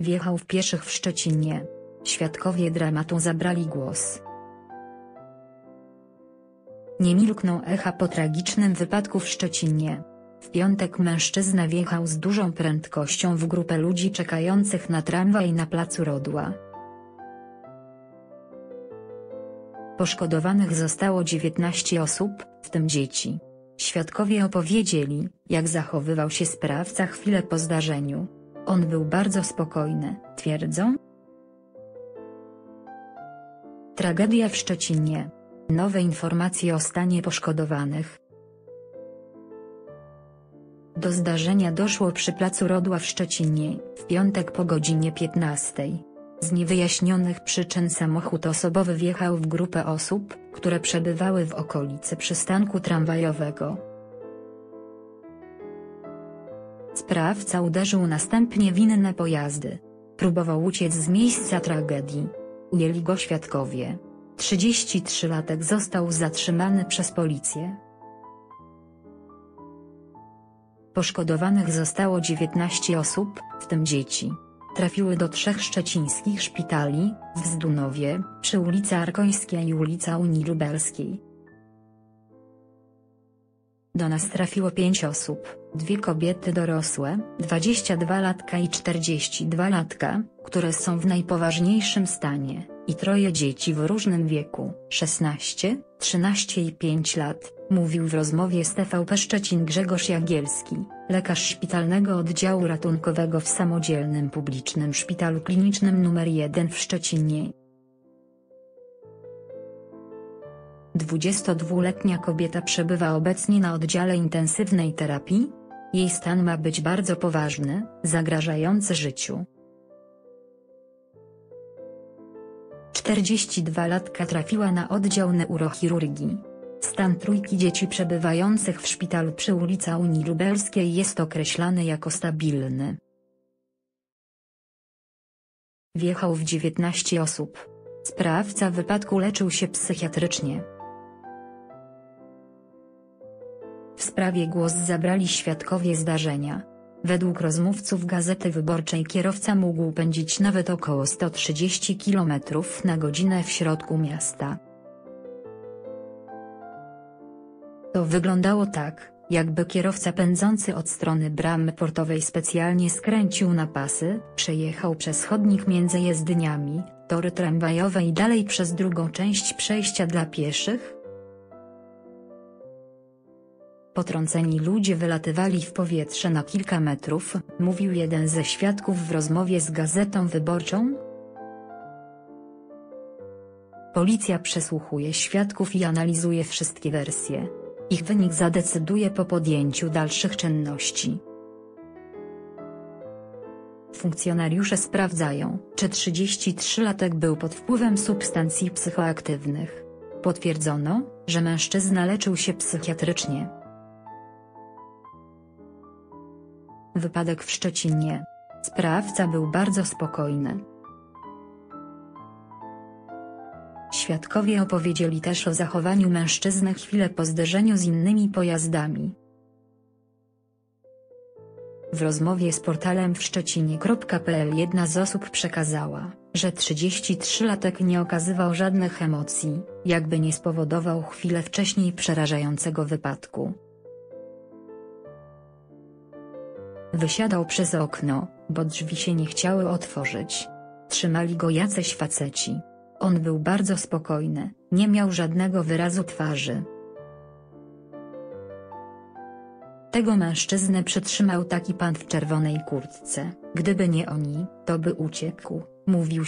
Wjechał w pieszych w Szczecinie. Świadkowie dramatu zabrali głos. Nie milkną echa po tragicznym wypadku w Szczecinie. W piątek mężczyzna wjechał z dużą prędkością w grupę ludzi czekających na tramwaj na placu Rodła. Poszkodowanych zostało 19 osób, w tym dzieci. Świadkowie opowiedzieli, jak zachowywał się sprawca chwilę po zdarzeniu. On był bardzo spokojny, twierdzą. Tragedia w Szczecinie. Nowe informacje o stanie poszkodowanych. Do zdarzenia doszło przy placu Rodła w Szczecinie, w piątek po godzinie 15. Z niewyjaśnionych przyczyn samochód osobowy wjechał w grupę osób, które przebywały w okolicy przystanku tramwajowego. Sprawca uderzył następnie w inne pojazdy. Próbował uciec z miejsca tragedii. Ujęli go świadkowie. 33-latek został zatrzymany przez policję. Poszkodowanych zostało 19 osób, w tym dzieci. Trafiły do trzech szczecińskich szpitali, w Zdunowie, przy ulicy Arkońskiej i ulica Unii Lubelskiej. Do nas trafiło pięć osób, dwie kobiety dorosłe, 22 latka i 42 latka, które są w najpoważniejszym stanie, i troje dzieci w różnym wieku, 16, 13 i 5 lat, mówił w rozmowie z TVP Szczecin Grzegorz Jagielski, lekarz szpitalnego oddziału ratunkowego w Samodzielnym Publicznym Szpitalu Klinicznym nr 1 w Szczecinie. 22-letnia kobieta przebywa obecnie na oddziale intensywnej terapii. Jej stan ma być bardzo poważny, zagrażający życiu. 42-latka trafiła na oddział neurochirurgii. Stan trójki dzieci przebywających w szpitalu przy ulicy Unii Lubelskiej jest określany jako stabilny. Wjechał w 19 osób. Sprawca wypadku leczył się psychiatrycznie. Sprawie głos zabrali świadkowie zdarzenia. Według rozmówców Gazety Wyborczej kierowca mógł pędzić nawet około 130 km na godzinę w środku miasta. To wyglądało tak, jakby kierowca pędzący od strony bramy portowej specjalnie skręcił na pasy, przejechał przez chodnik między jezdniami, tory tramwajowe i dalej przez drugą część przejścia dla pieszych, Potrąceni ludzie wylatywali w powietrze na kilka metrów, mówił jeden ze świadków w rozmowie z Gazetą Wyborczą. Policja przesłuchuje świadków i analizuje wszystkie wersje. Ich wynik zadecyduje po podjęciu dalszych czynności. Funkcjonariusze sprawdzają, czy 33-latek był pod wpływem substancji psychoaktywnych. Potwierdzono, że mężczyzna leczył się psychiatrycznie. Wypadek w Szczecinie. Sprawca był bardzo spokojny. Świadkowie opowiedzieli też o zachowaniu mężczyzny chwilę po zderzeniu z innymi pojazdami. W rozmowie z portalem w Szczecinie.pl jedna z osób przekazała, że 33-latek nie okazywał żadnych emocji, jakby nie spowodował chwilę wcześniej przerażającego wypadku. Wysiadał przez okno, bo drzwi się nie chciały otworzyć. Trzymali go jacyś faceci. On był bardzo spokojny, nie miał żadnego wyrazu twarzy. Tego mężczyznę przytrzymał taki pan w czerwonej kurtce, gdyby nie oni, to by uciekł, mówił